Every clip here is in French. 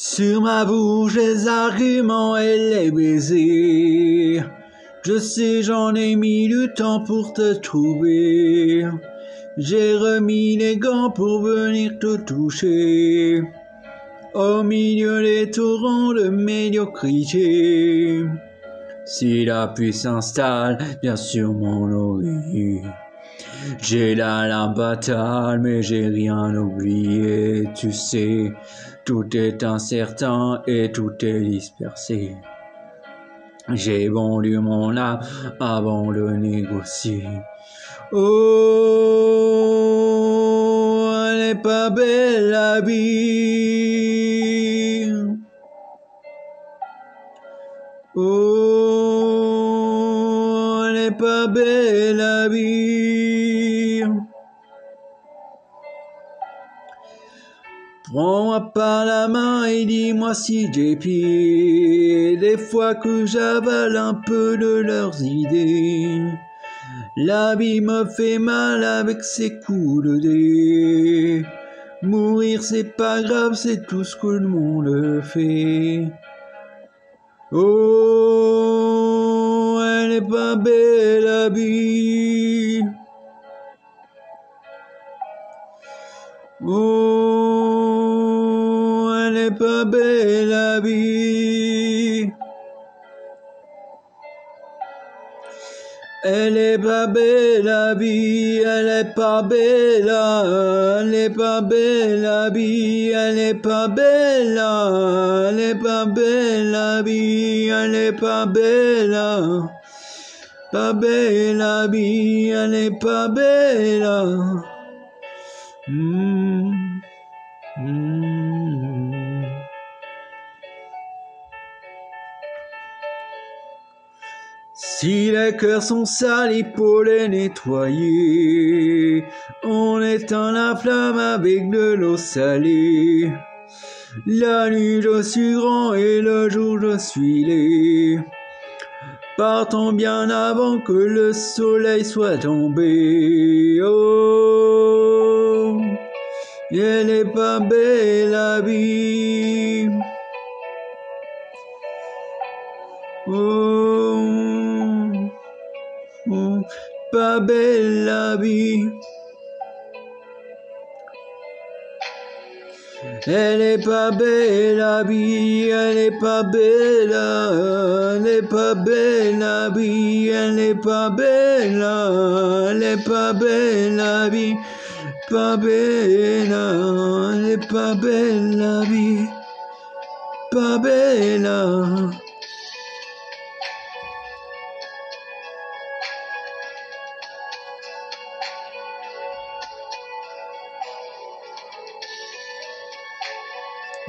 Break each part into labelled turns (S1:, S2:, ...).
S1: Sur ma bouche les arguments et les baisers. Je sais, j'en ai mis du temps pour te trouver. J'ai remis les gants pour venir te toucher. Au milieu des torrents de médiocrité. Si la pluie s'installe, bien sûr mon oreille. J'ai la lampe fatale, mais j'ai rien oublié, tu sais. Tout est incertain et tout est dispersé. J'ai vendu mon âme avant de négocier. Oh, elle n'est pas belle la vie. Oh, pas belle vie. Prends-moi par la main et dis-moi si j'ai pied. Des fois que j'avale un peu de leurs idées. La vie me fait mal avec ses coups de dés. Mourir c'est pas grave, c'est tout ce que le monde fait. Oh, n'est pas belle la vie. Oh, elle n'est pas belle la vie. Elle est pas belle la vie, elle est pas belle, elle est pas belle la vie, elle est pas belle, elle est pas belle la vie, elle est pas belle, pas belle la vie, elle est pas belle. Mm, mm. Si les cœurs sont sales, faut les nettoyer. On éteint la flamme avec de l'eau salée. La nuit je suis grand et le jour je suis laid. Partons bien avant que le soleil soit tombé. Oh, elle n'est pas belle la vie. Oh, oh, pas belle la vie. Elle est pas belle la vie, elle est pas belle, elle est pas belle la vie, elle est pas belle, elle est pas belle la vie, pas belle, elle est pas belle la vie, pas belle.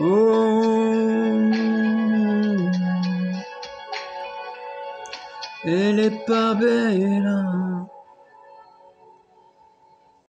S1: Oh, elle est pas belle.